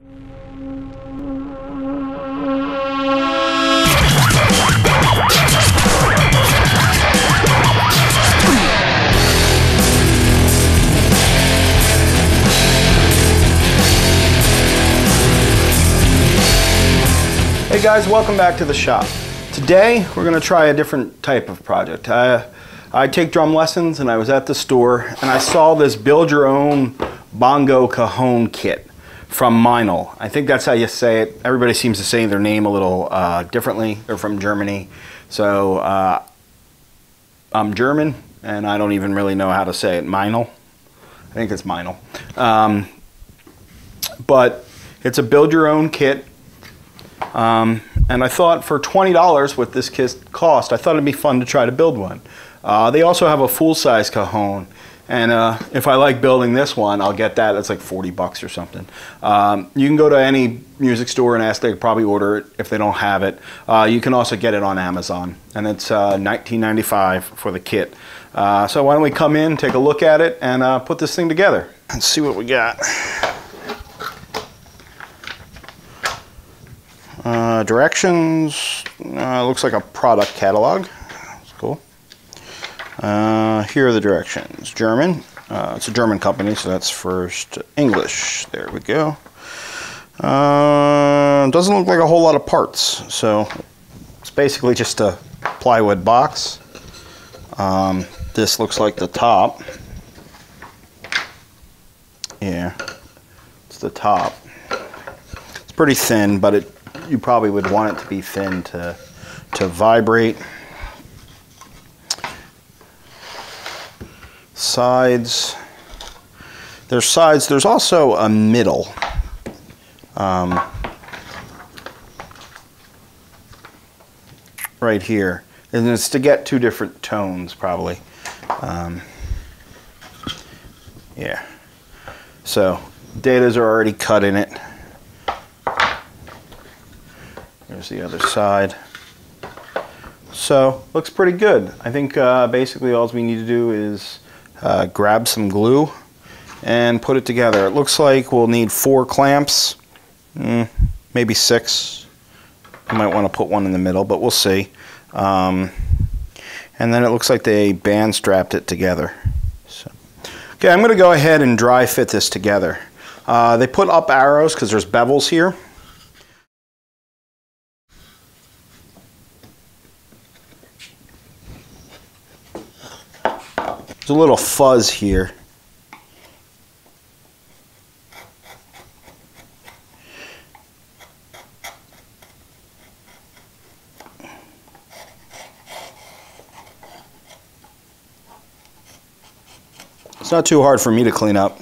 Hey guys, welcome back to the shop. Today we're going to try a different type of project. I, I take drum lessons and I was at the store and I saw this build your own bongo cajon kit from Meinl. I think that's how you say it. Everybody seems to say their name a little uh, differently. They're from Germany. So uh, I'm German and I don't even really know how to say it. Meinl? I think it's Meinl. Um, but it's a build your own kit um, and I thought for $20 what this kit cost, I thought it'd be fun to try to build one. Uh, they also have a full-size cajon. And uh, if I like building this one, I'll get that. That's like 40 bucks or something. Um, you can go to any music store and ask. They probably order it if they don't have it. Uh, you can also get it on Amazon, and it's uh, 19.95 for the kit. Uh, so why don't we come in, take a look at it, and uh, put this thing together. Let's see what we got. Uh, directions, uh, looks like a product catalog. Uh, here are the directions. German. Uh, it's a German company, so that's first English. There we go. Uh, doesn't look like a whole lot of parts, so it's basically just a plywood box. Um, this looks like the top. Yeah, it's the top. It's pretty thin, but it you probably would want it to be thin to, to vibrate. Sides. There's sides. There's also a middle. Um, right here. And it's to get two different tones, probably. Um, yeah. So, dadoes are already cut in it. There's the other side. So, looks pretty good. I think uh, basically all we need to do is uh, grab some glue and put it together. It looks like we'll need four clamps, mm, maybe six. You might want to put one in the middle, but we'll see. Um, and then it looks like they band strapped it together. So, okay, I'm going to go ahead and dry fit this together. Uh, they put up arrows because there's bevels here. There's a little fuzz here. It's not too hard for me to clean up.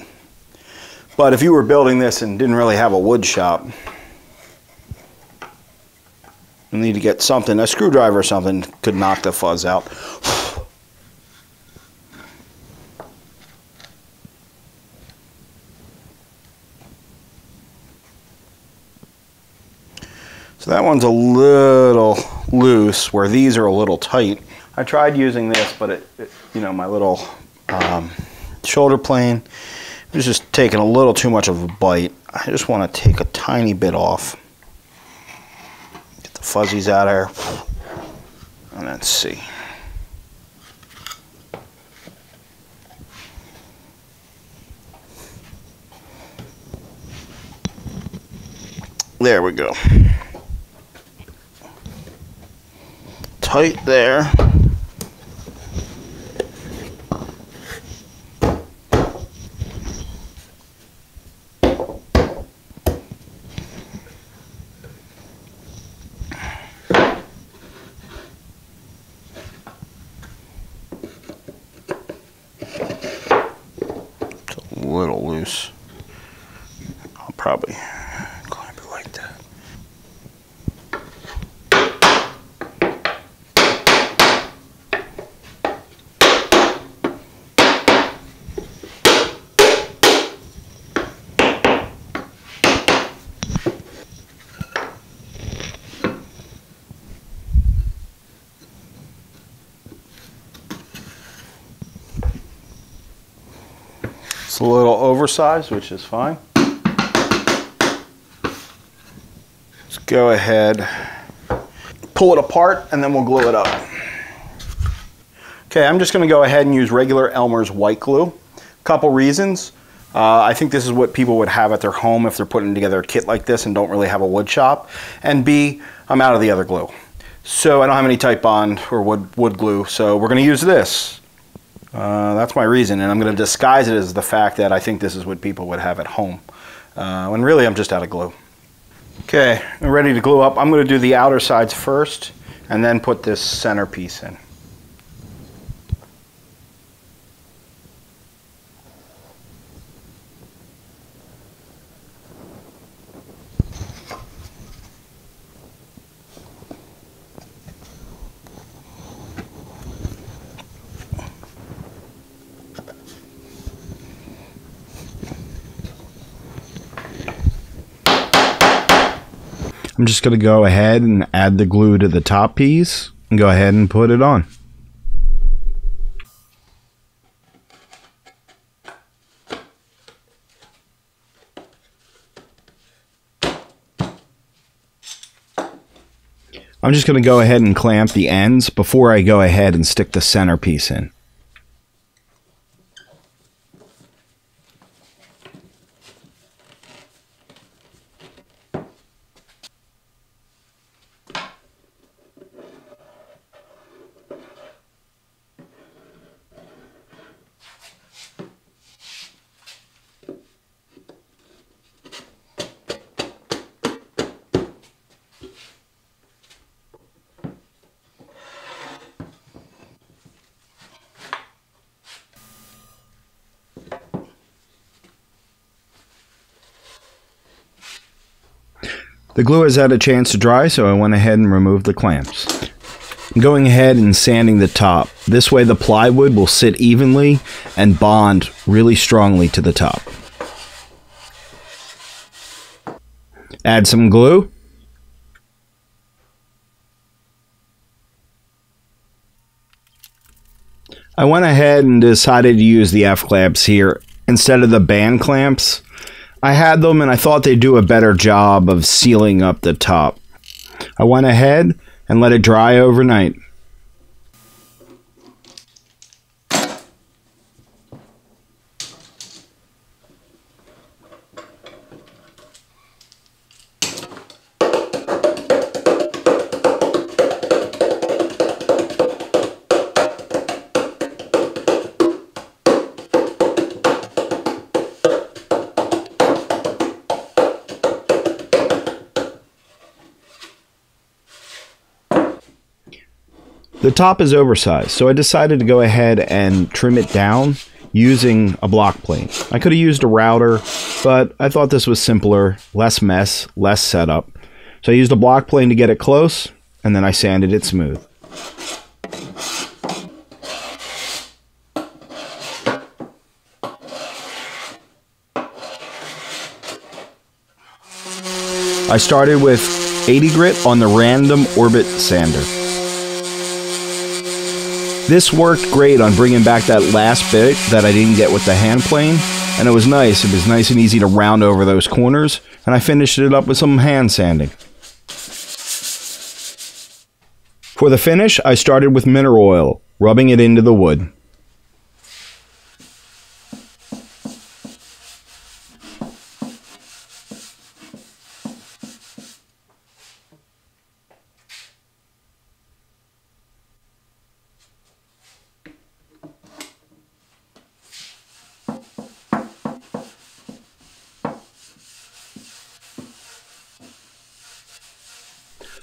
But if you were building this and didn't really have a wood shop, you need to get something, a screwdriver or something could knock the fuzz out. So that one's a little loose where these are a little tight. I tried using this, but it, it you know, my little um, shoulder plane was just taking a little too much of a bite. I just want to take a tiny bit off. Get the fuzzies out here. And let's see. There we go. Tight there. It's a little loose. I'll probably It's a little oversized, which is fine. Let's go ahead, pull it apart, and then we'll glue it up. Okay, I'm just going to go ahead and use regular Elmer's white glue. Couple reasons. Uh, I think this is what people would have at their home if they're putting together a kit like this and don't really have a wood shop. And B, I'm out of the other glue. So I don't have any Titebond or wood, wood glue, so we're going to use this. Uh, that's my reason, and I'm going to disguise it as the fact that I think this is what people would have at home. Uh, when really I'm just out of glue. Okay, I'm ready to glue up. I'm going to do the outer sides first, and then put this center piece in. I'm just going to go ahead and add the glue to the top piece and go ahead and put it on. I'm just going to go ahead and clamp the ends before I go ahead and stick the center piece in. The glue has had a chance to dry, so I went ahead and removed the clamps. I'm going ahead and sanding the top. This way the plywood will sit evenly and bond really strongly to the top. Add some glue. I went ahead and decided to use the F clamps here instead of the band clamps I had them and I thought they'd do a better job of sealing up the top. I went ahead and let it dry overnight. The top is oversized, so I decided to go ahead and trim it down using a block plane. I could have used a router, but I thought this was simpler, less mess, less setup. So I used a block plane to get it close, and then I sanded it smooth. I started with 80 grit on the random orbit sander. This worked great on bringing back that last bit that I didn't get with the hand plane, and it was nice. It was nice and easy to round over those corners, and I finished it up with some hand sanding. For the finish, I started with mineral oil, rubbing it into the wood.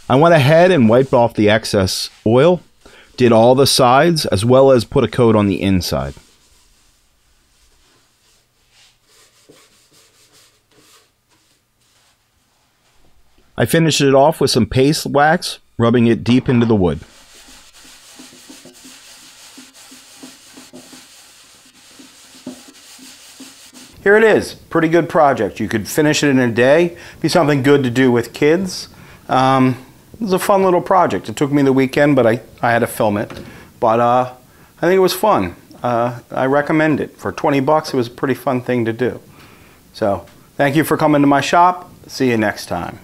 I went ahead and wiped off the excess oil, did all the sides, as well as put a coat on the inside. I finished it off with some paste wax, rubbing it deep into the wood. Here it is, pretty good project. You could finish it in a day, be something good to do with kids. Um, it was a fun little project. It took me the weekend, but I, I had to film it. But uh, I think it was fun. Uh, I recommend it. For 20 bucks, it was a pretty fun thing to do. So thank you for coming to my shop. See you next time.